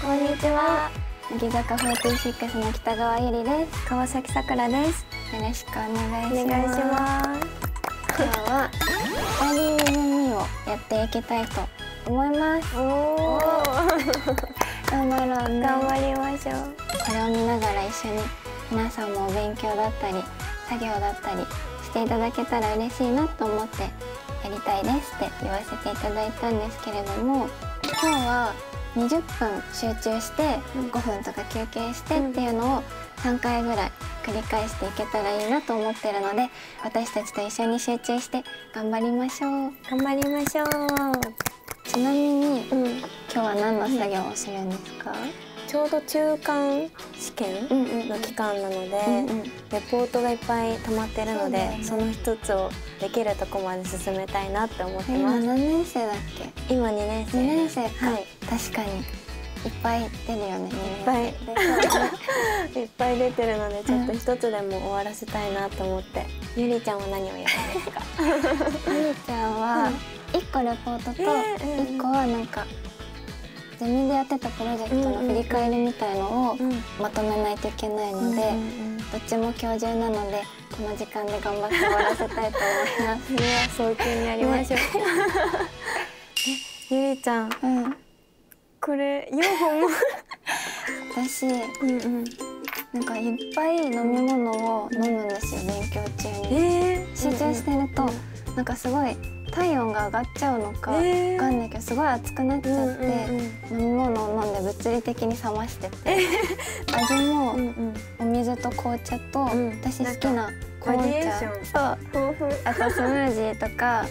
こんにちは。乃木坂46の北川ゆりです。川崎さくらです。よろしくお願いします。今日はスタディーズミーをやっていきたいと思います。頑張ろうね頑張りましょう。これを見ながら一緒に皆さんもお勉強だったり作業だったりしていただけたら嬉しいなと思ってやりたいですって言わせていただいたんですけれども今日は20分集中して5分とか休憩してっていうのを3回ぐらい繰り返していけたらいいなと思ってるので私たちと一緒に集中して頑張りましょう。頑張りましょう。ちなみにうん。今日は何の作業をするんですか、ちょうど中間試験うんうんの期間なので、うんうん。レポートがいっぱい溜まってるのでその一つをできるとこまで進めたいなって思って今ます。何年生だっけ？今2年生2年生か、はい。確かに。いっぱい出るよね。いっぱい。2年生。でいっぱい出てるのでちょっと一つでも終わらせたいなと思って、ゆりちゃんは何をやるんですか？ゆりちゃんは1個レポートとえーうん1個はなんかゼミでやってたプロジェクトの振り返りみたいのをうんまとめないといけないので、どっちも今日中なのでこの時間で頑張って終わらせたいと思います。それは早急にやりましょう、えゆりちゃん。うん、これ4本も。私うんうん。なんかいっぱい飲み物を飲むんですよ勉強中に。えー、集中してると、なんかすごい体温が上がっちゃうのかわえーかんないけどすごい熱くなっちゃって、飲み物を飲んで物理的に冷ましてて、味もお水と紅茶と、ん。私好きなコバリエーン茶そう。あとスムージーとか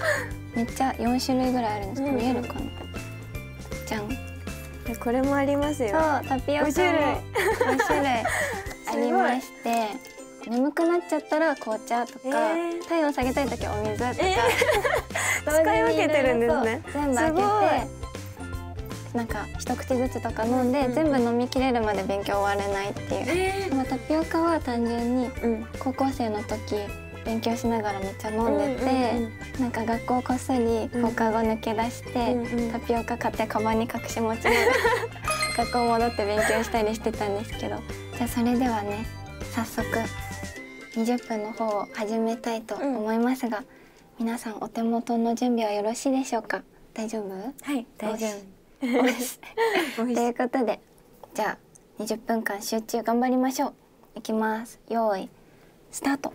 めっちゃ4種類ぐらいあるんです。け見えるかな？じゃん。えこれもありますよ。そうタピオカも5種類。5種類 ありまして眠くなっちゃったら紅茶とか、えー。体温下げたい時はお水とか、使い分けてるんですね。全部開けてなんか一口ずつとか飲んで、うん全部飲みきれるまで勉強終われないっていう、えでもタピオカは単純にうん。高校生の時勉強しながらめっちゃ飲んでて、うんうんなんか学校こっそり放課後抜け出して、うんうんタピオカ買ってカバンに隠し持ちながら 学校戻って勉強したりしてたんですけど。じゃあそれではね早速20分の方を始めたいと思いますが、皆さんお手元の準備はよろしいでしょうか？大丈夫？はい大丈夫。ですということでじゃあ20分間集中頑張りましょう。いきます。用意スタート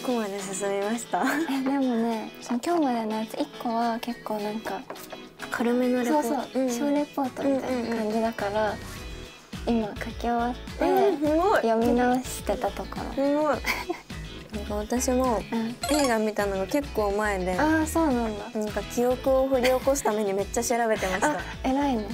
どこまで進みました。えでもねその今日までのやつ1個は結構なんか軽めのレポそうートそう、小レポートみたいな感じだから、今書き終わって、読み直してたところ、すごい。なんか私もうん、映画見たのが結構前でああそうなんだ。なんか記憶を掘り起こすためにめっちゃ調べてました。あ偉いね。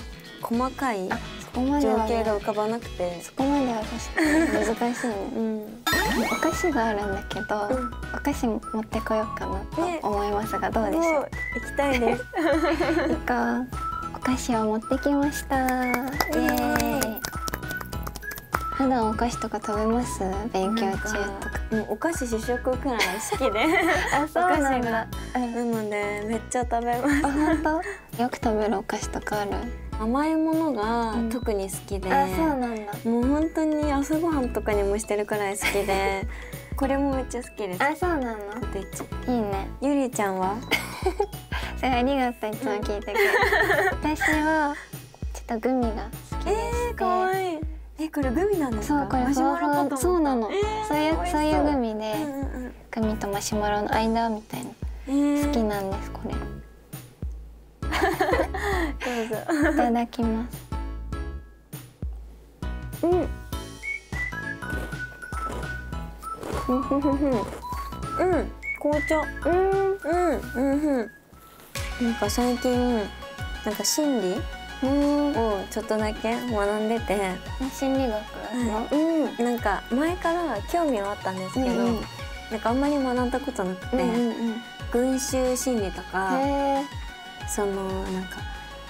細かい情景が浮かばなくて。そこまでは確かに難しいね。うんお菓子があるんだけど、うん。お菓子持ってこようかなね。と思いますが、どうでしょもうう行きたいです。お菓子を持ってきました。イエーイ。普段お菓子とか食べます？勉強中とか。もうお菓子主食くらい好きで。あそうなんお菓子だが。うん。なのでめっちゃ食べます。あ本当？よく食べるお菓子とかある？甘いものがうん。特に好きで、あそうなんだ。もう本当に朝ごはんとかにもしてるくらい好きで。これもめっちゃ好きです。あそうなの？いいね。ゆりちゃんは？それありがとういつも聞いてくれて私はちょっとグミが好きでして、かわいい。えこれグミなんですか？そうこれマシュマロかと思った。そうなの、えーそういう。そういうグミで、うんうんうん。グミとマシュマロの間みたいな。えー。好きなんですこれどうぞいただきます。うん。うん。紅茶うん。うんうん。うん。なんか最近なんか心理うんをちょっとだけ学んでて。心理学。の、うん。なんか前から興味はあったんですけど、うんうん。なんかあんまり学んだことなくて、うんうんうん。群衆心理とかそのなんか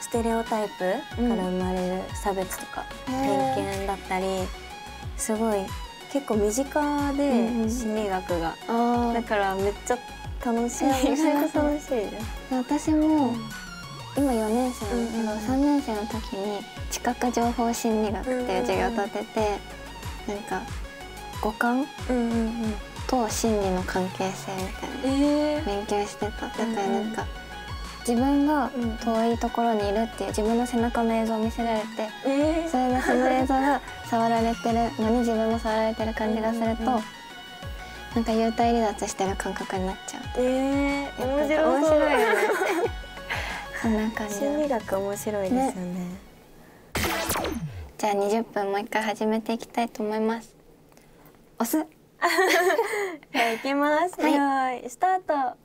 ステレオタイプから生まれる差別とか、へ偏見だったりすごい結構身近うんうんで心理学が、あだからめっちゃ楽しい。楽しいです。あ私も今4年生なんだけど、うんうん3年生の時に知覚情報心理学っていう授業を立てて、なんか五感うんうんうん。と心理の関係性みたいな。えー、勉強してた。だからうんうんなんか、自分がうん。遠いところにいるっていう自分の背中の映像を見せられてえそれでその映像が 触られてるのに自分も触られてる感じがすると、うんなんか幽体離脱してる感覚になっちゃう。えー、面面白そう。白いよねそんな感じ。心理学面白いですよね。じゃあ20分もう一回始めていきたいと思います。押す。じゃあ行きます、はいスタート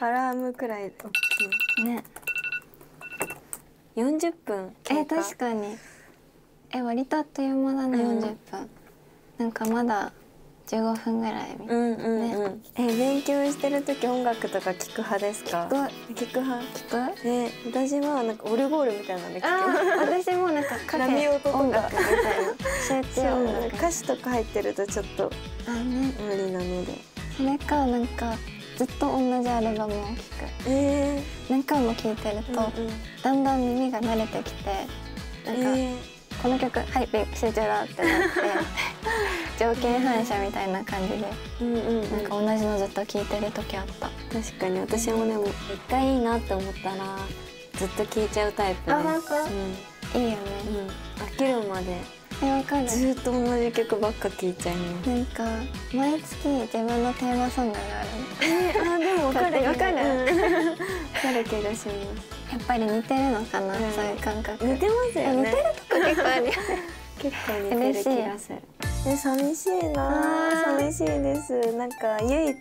アラームくらい大きね。い40分え確かに。え割とあっという間だね、うん。40分。なんかまだ15分ぐらいみたいうんうんうん、え勉強してる時音楽とか聞く派ですか？な聞く派？聞くえ。私はなんかオルゴールみたいなので聞あくー私もなんかカフ波ェ音楽みたいな。集中音楽歌詞とか入ってるとちょっとあね。無理なので。それかなんかずっと同じアルバムを聴く。え何回も聴いてるー、と、うんうん。だんだん耳が慣れてきてなんか、えこの曲はいで集中だってなって 条件反射みたいな感じでー、うんうんうん。なんか同じのずっと聴いてる時あった。確かに私もでも一回いいなって思ったらずっと聴いちゃうタイプでうん。いいよね。うん、飽きるまでえわかるずっと同じ曲ばっか聴いちゃいます。なんか毎月自分のテーマソングがあるあでも わかる。わかる。うん。わかる気がしまやっぱり似てるのかな、うん。そういう感覚。す。似てますよね。似てるとこ結構ある 結構似てる気がする。え寂しいな寂しいです。なんか唯一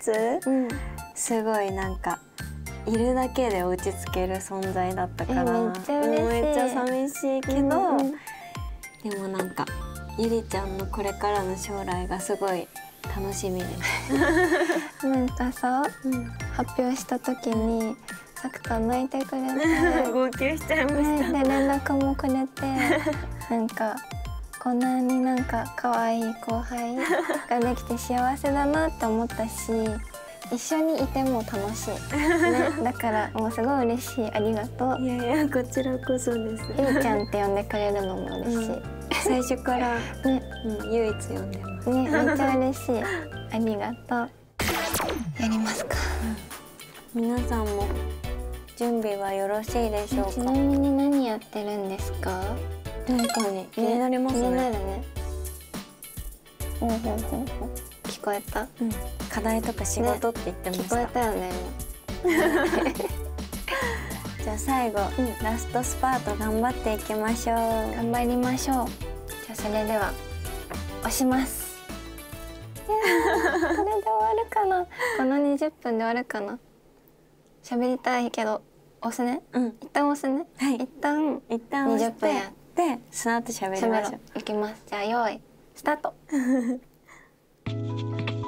うん。すごいなんかいるだけで落ち着ける存在だったから。めっちゃ寂しいけど、うんうんでもなんかゆりちゃんのこれからの将来がすごい楽しみです。なんかさう？ん、発表した時にさくたん泣いてくれて 号泣しちゃいまね、した。で連絡もくれて なんかこんなになんか可愛い後輩ができて幸せだなって思ったし一緒にいても楽しい、ね、だからもうすごい嬉しい。ありがとう。いやいやこちらこそです。ゆいちゃんって呼んでくれるのも嬉しい、うん。最初から、ね。うん、唯一読んでます。ねめっちゃ嬉しい。ありがとう。やりますか。皆さんも準備はよろしいでしょうか？ちなみに何やってるんですか？確かに気になりますね。ねうんうんうんうん聞こえた？うん、課題とか仕事って言ってま聞した。こえたよね。じゃあ最後、うん。ラストスパート頑張っていきましょう。頑張りましょう。じゃあそれでは押します。いやーこれで終わるかな。この20分で終わるかな。喋りたいけど押すね。うん、一旦押すね。はい。一旦一旦押し20分やて、で、その後喋りましょう。う。いきます。じゃあ用意スタート Thank you.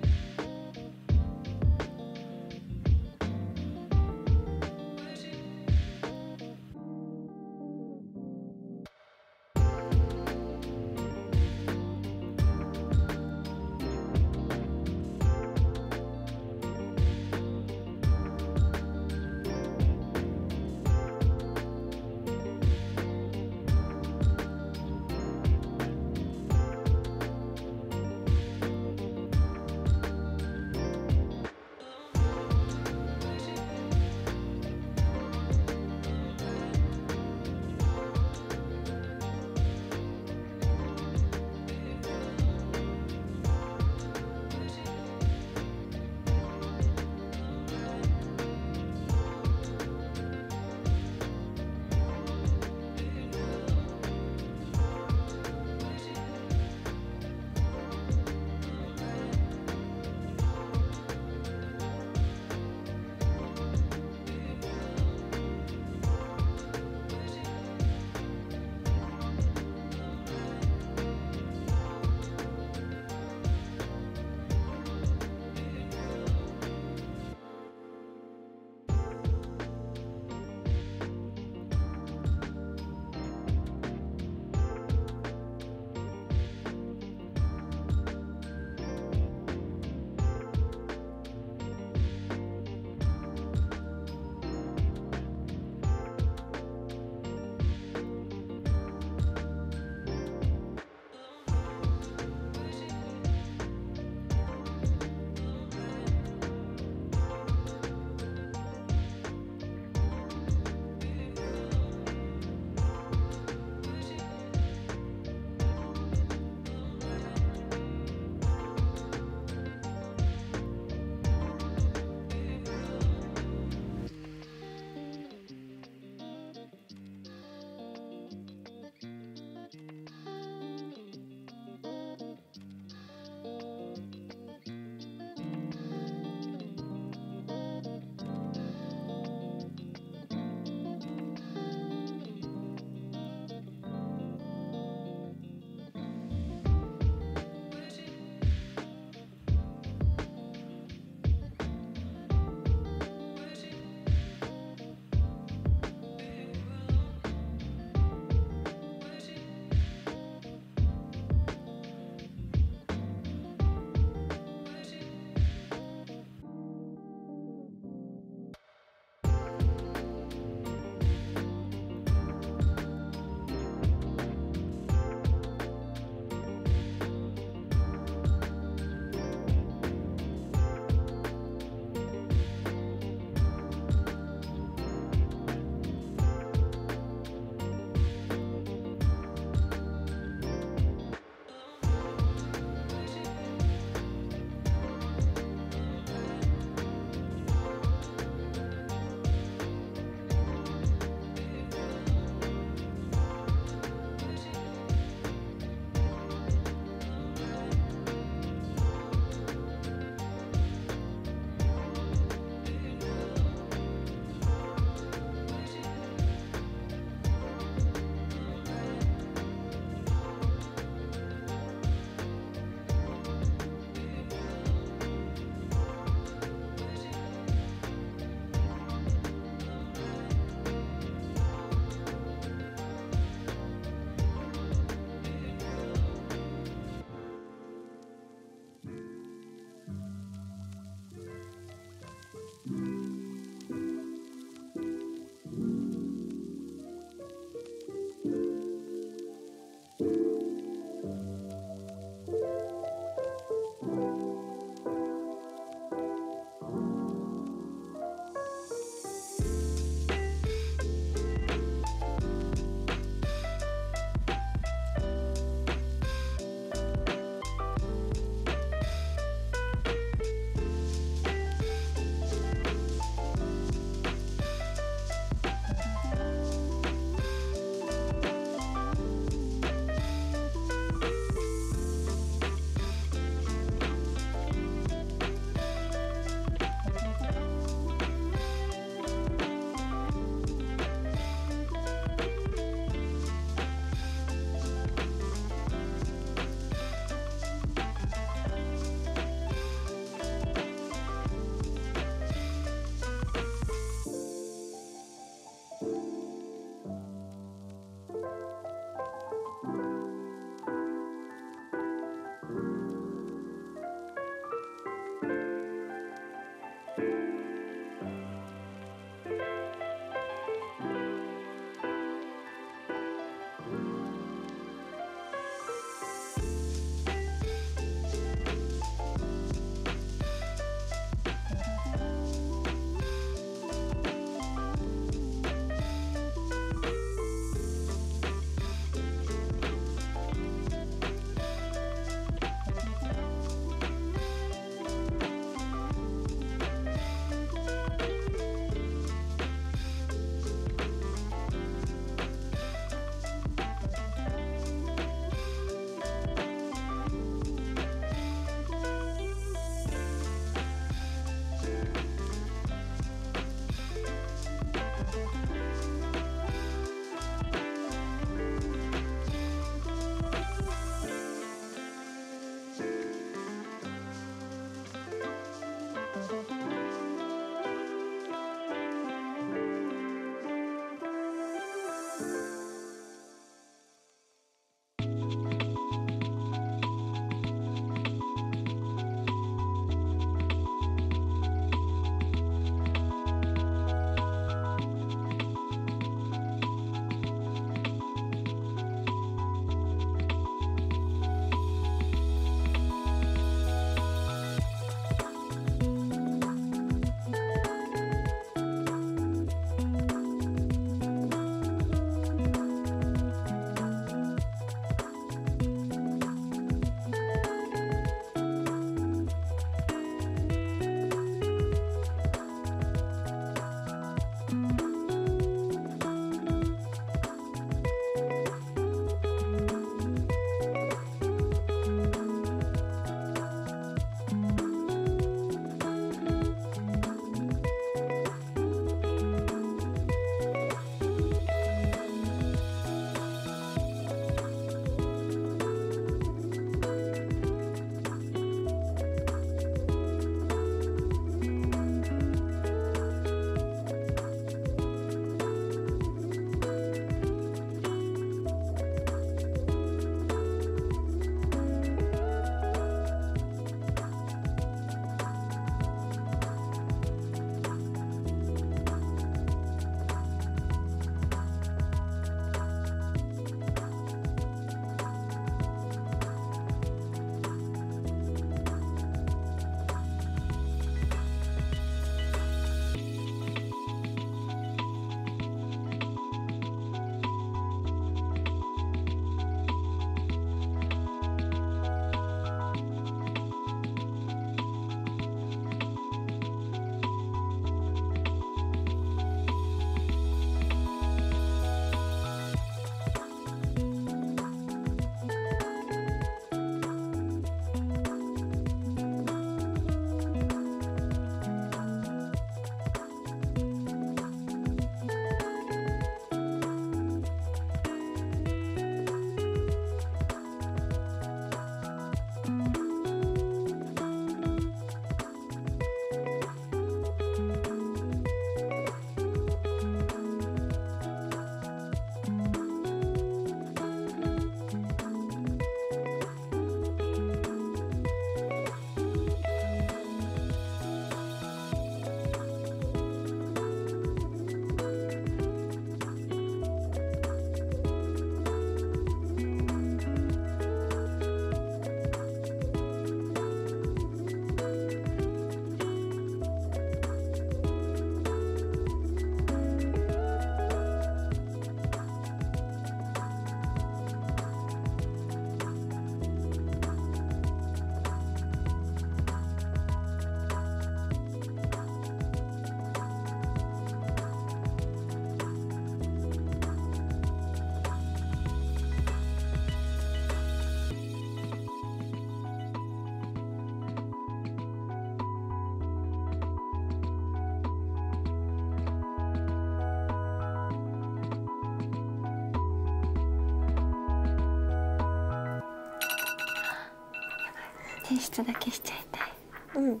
提出だけしちゃいたい。うん。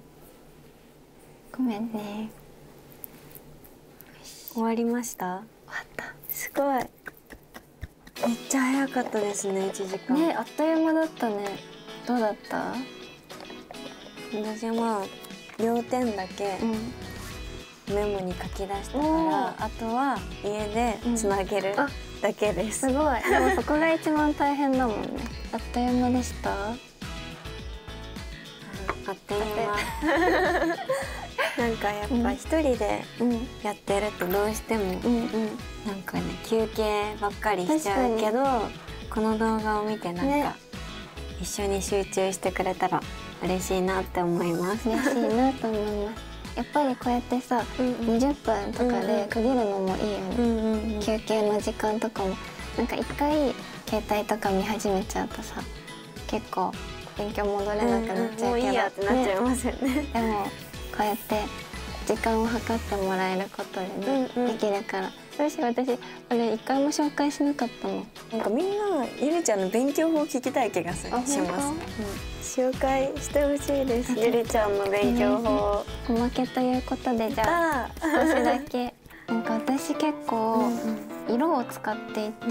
ごめんね。終わりました？終わった。すごい。めっちゃ早かったですね1時間。ねあっという間だったね。どうだった？私はまあ要点だけうん。メモに書き出したから、あとは家でつなげるあだけです、すごい。でもそこが一番大変だもんね。あっという間でした？なんかやっぱ一人でうんやってるとどうしてもうんうん。なんかね休憩ばっかりしちゃうけどこの動画を見てなんか、ね。一緒に集中してくれたら嬉しいなって思います。嬉しいなと思います。やっぱりこうやってさ20分とかで区切るのもいいよね、うんうんうん。休憩の時間とかも。なんか一回携帯とか見始めちゃうとさ結構勉強戻れなくなっちゃうけど、もういいやってなっちゃいねますよね。でもこうやって時間を計ってもらえることでね、うんうん。できるから。私私あれ一回も紹介しなかったのなんかみんなゆりちゃんの勉強法聞きたい気がするあします。本紹介してほしいです。ゆりちゃんの勉強法。おまけということでじゃああ少しだけ。なんか私結構色を使っていて、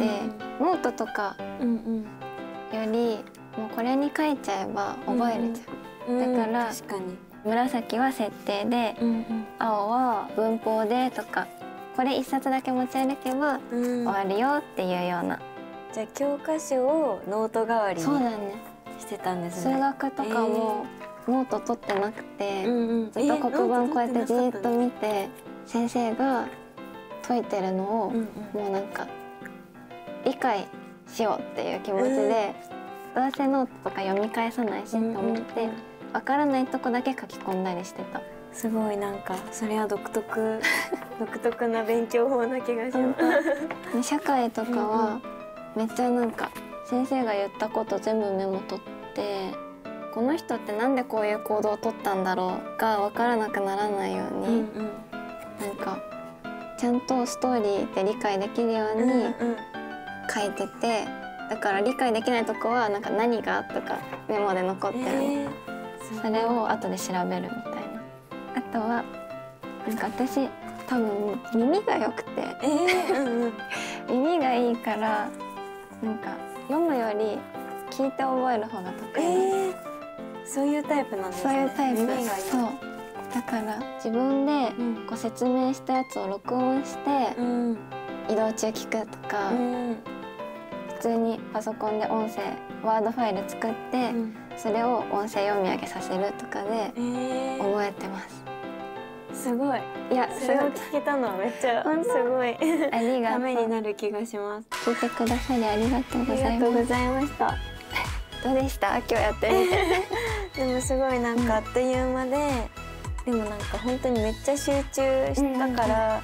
ノートとかうんうん。よりもうこれに書いちゃえば覚えるじゃん、うん。だから確かに。紫は設定でうん青は文法でとかこれ一冊だけ持ち歩けばうん。うん終わるよっていうような、じゃあ教科書をノート代わりにしてたんです数ね。学とかもノート取ってなくて、うんうん。ずっと黒板こうやってじーっと見て先生が解いてるのを、うんうん。もうなんか理解しようっていう気持ちで、どうせノートとか読み返さないしと思って、わからないとこだけ書き込んだりしてた。すごいなんかそれは独特 独特な勉強法な気がします。で社会とかはめっちゃなんか先生が言ったこと全部メモ取ってこの人ってなんでこういう行動を取ったんだろうが分からなくならないように、うんなんかちゃんとストーリーで理解できるよううん。に書いてて、だから理解できないとこはなんか何がとかメモで残ってるの、えーそれを後で調べるみたいな。あとはなんか私多分耳が良くて。えー。耳がいいからなんか読むより聞いて覚える方が得意、えー、そういうタイプなんですそうね。いうタイプ。耳がいい。そう。だから自分でうん。こう説明したやつを録音してうん。移動中聞くとか、うん。普通にパソコンで音声ワードファイル作って、うん。それを音声読み上げさせるとかでえー、覚えてます。すごい。いやそれを聞けたのはめっちゃすごいありがとうためになる気がします。聞いてくださりありがとうごあざいます。ざいました。どうでした？今日やってみて。でもすごいなんかあっという間で、でもなんか本当にめっちゃ集中したから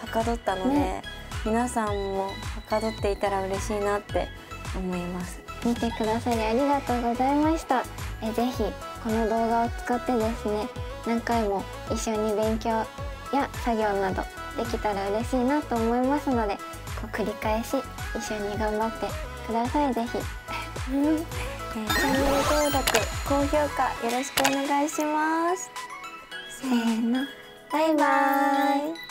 はかどったので、ね皆さんもはかどっていたら嬉しいなって思います。見てくださりありがとうございました。えぜひこの動画を使ってですね何回も一緒に勉強や作業などできたら嬉しいなと思いますのでこう繰り返し一緒に頑張ってくださいぜひ。えーチャンネル登録、高評価よろしくお願いします。せーのバイバイ。